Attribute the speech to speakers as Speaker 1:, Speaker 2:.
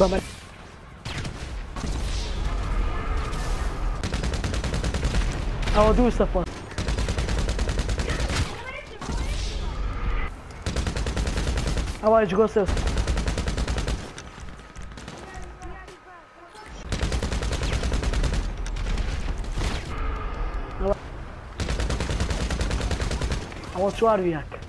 Speaker 1: Bama. Evo tu I Evo to go still. I want to argue.